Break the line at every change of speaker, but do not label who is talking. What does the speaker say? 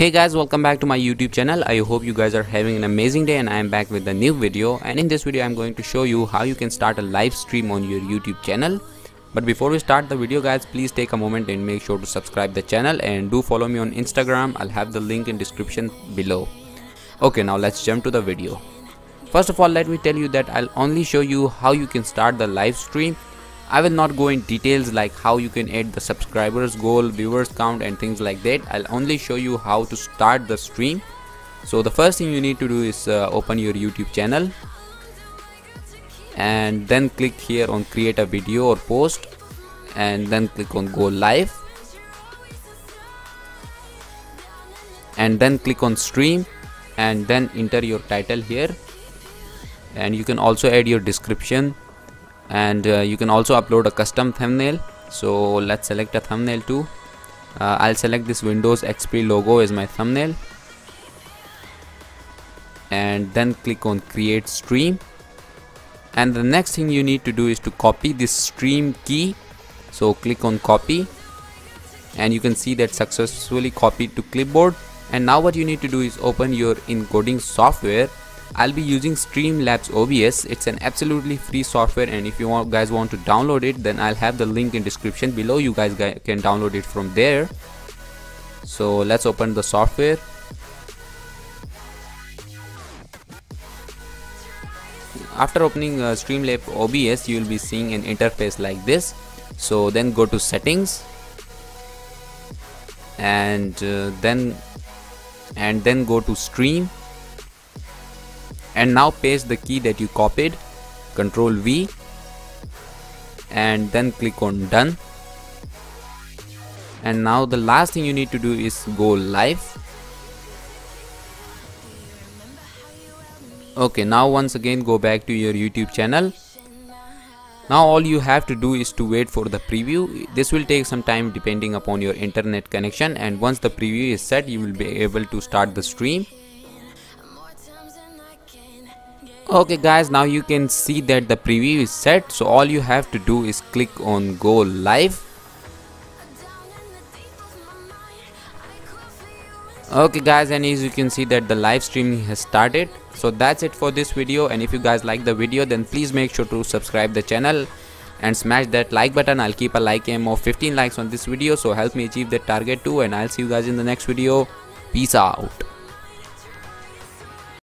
Hey guys welcome back to my YouTube channel. I hope you guys are having an amazing day and I am back with a new video. And in this video I'm going to show you how you can start a live stream on your YouTube channel. But before we start the video guys please take a moment and make sure to subscribe the channel and do follow me on Instagram. I'll have the link in description below. Okay now let's jump to the video. First of all let me tell you that I'll only show you how you can start the live stream I will not go in details like how you can add the subscribers goal, viewers count and things like that. I'll only show you how to start the stream. So the first thing you need to do is uh, open your YouTube channel and then click here on create a video or post and then click on go live and then click on stream and then enter your title here and you can also add your description and uh, you can also upload a custom thumbnail. So let's select a thumbnail too. Uh, I'll select this Windows XP logo as my thumbnail. And then click on create stream. And the next thing you need to do is to copy this stream key. So click on copy. And you can see that successfully copied to clipboard. And now what you need to do is open your encoding software I'll be using Streamlabs OBS. It's an absolutely free software and if you want, guys want to download it then I'll have the link in description below. You guys can download it from there. So let's open the software. After opening uh, Streamlabs OBS you will be seeing an interface like this. So then go to settings and uh, then and then go to stream and now paste the key that you copied. Control V. And then click on done. And now the last thing you need to do is go live. Okay now once again go back to your YouTube channel. Now all you have to do is to wait for the preview. This will take some time depending upon your internet connection. And once the preview is set you will be able to start the stream okay guys now you can see that the preview is set. So all you have to do is click on go live. Okay guys and as you can see that the live streaming has started. So that's it for this video. And if you guys like the video then please make sure to subscribe the channel and smash that like button. I'll keep a like aim of 15 likes on this video. So help me achieve that target too. And i'll see you guys in the next video. Peace out